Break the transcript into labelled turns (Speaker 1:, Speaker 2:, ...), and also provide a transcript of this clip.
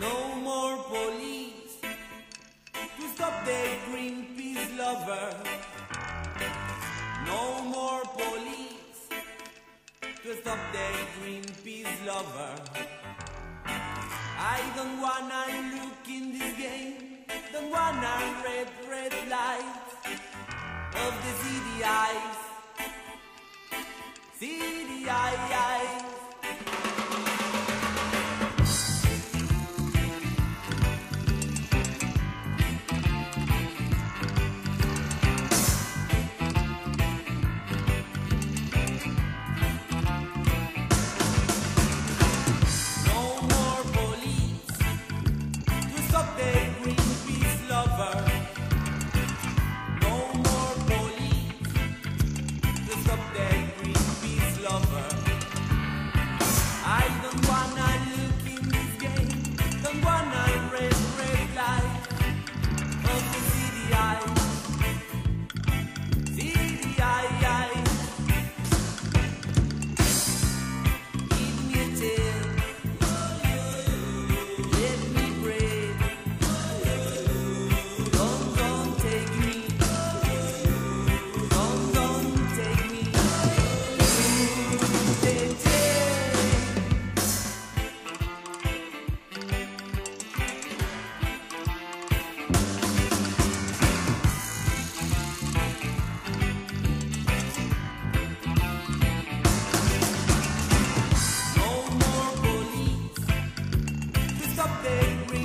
Speaker 1: No more police to stop the Greenpeace lover. No more police to stop the Greenpeace lover. I don't wanna look in this game, don't wanna red, red lights of the city eyes. City eyes. something real.